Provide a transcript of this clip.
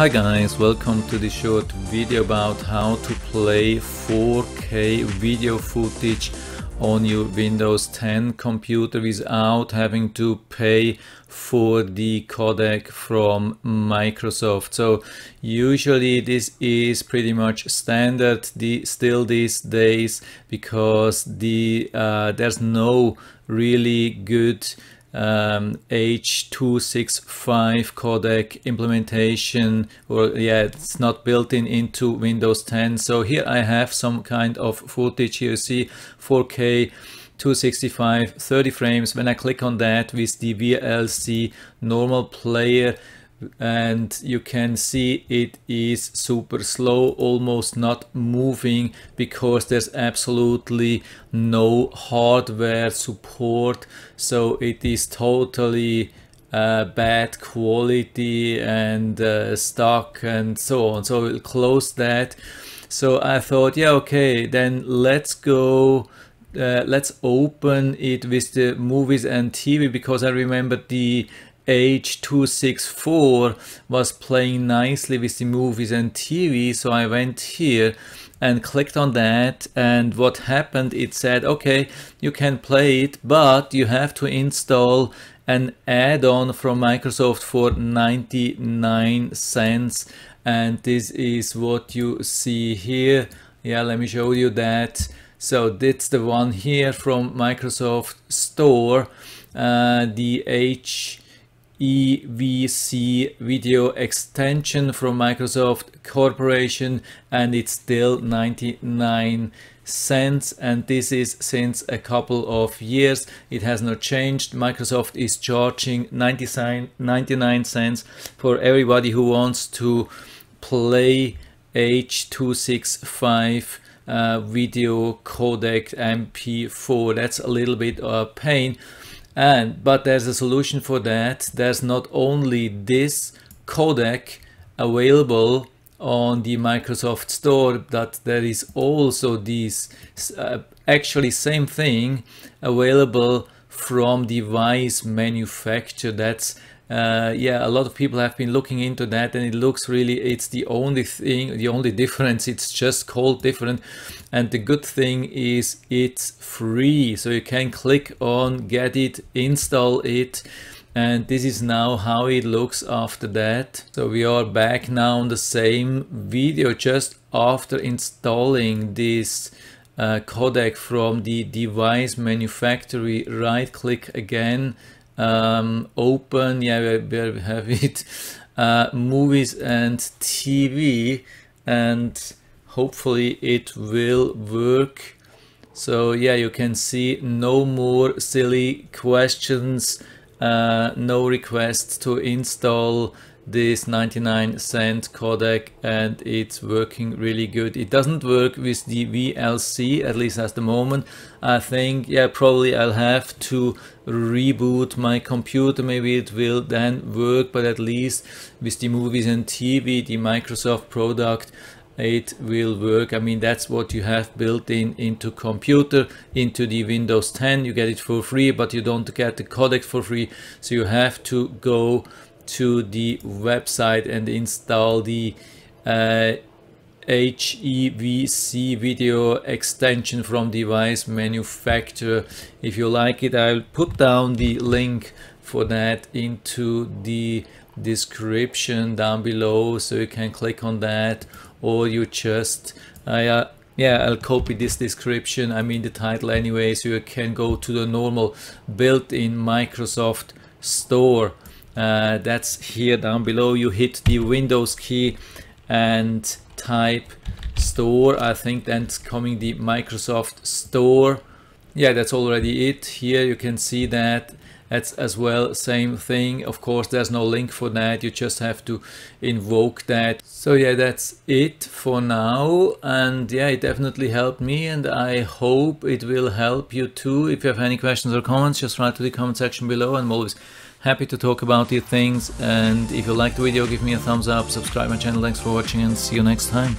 Hi guys, welcome to this short video about how to play 4K video footage on your Windows 10 computer without having to pay for the codec from Microsoft. So usually this is pretty much standard the, still these days because the uh, there's no really good um, H265 codec implementation. Or yeah it's not built in into Windows 10 so here I have some kind of footage. Here you see 4k 265 30 frames. When I click on that with the VLC normal player and you can see it is super slow almost not moving because there's absolutely no hardware support. So it is totally uh, bad quality and uh, stock and so on. So we'll close that. So I thought yeah okay then let's go uh, let's open it with the movies and TV because I remember the H264 was playing nicely with the movies and TV so I went here and clicked on that and what happened it said okay you can play it but you have to install an add-on from Microsoft for 99 cents and this is what you see here. Yeah let me show you that. So that's the one here from Microsoft Store uh, the H EVC video extension from Microsoft Corporation and it's still 99 cents and this is since a couple of years. It has not changed. Microsoft is charging 99 cents for everybody who wants to play H265 uh, video codec MP4 that's a little bit of pain and but there's a solution for that. There's not only this codec available on the Microsoft store but there is also this uh, actually same thing available from device manufacturer. That's uh, yeah, a lot of people have been looking into that and it looks really, it's the only thing, the only difference, it's just called different. And the good thing is it's free. So you can click on get it, install it. And this is now how it looks after that. So we are back now on the same video just after installing this uh, codec from the device manufacturer. Right click again um, open, yeah, we have it, uh, movies and TV, and hopefully it will work. So yeah, you can see no more silly questions, uh, no request to install this 99 cent codec and it's working really good. It doesn't work with the VLC, at least at the moment. I think, yeah, probably I'll have to reboot my computer. Maybe it will then work, but at least with the movies and TV, the Microsoft product, it will work. I mean, that's what you have built in into computer, into the Windows 10. You get it for free, but you don't get the codec for free. So you have to go to the website and install the uh, HEVC video extension from device manufacturer. If you like it, I'll put down the link for that into the description down below so you can click on that or you just uh, yeah I'll copy this description I mean the title anyway so you can go to the normal built-in Microsoft store uh, that's here down below. You hit the Windows key and type store I think that's coming the Microsoft store. Yeah that's already it. Here you can see that. That's as well same thing. Of course there's no link for that. You just have to invoke that. So yeah that's it for now. And yeah it definitely helped me and I hope it will help you too. If you have any questions or comments just write to the comment section below and I'm always happy to talk about these things and if you like the video give me a thumbs up subscribe my channel thanks for watching and see you next time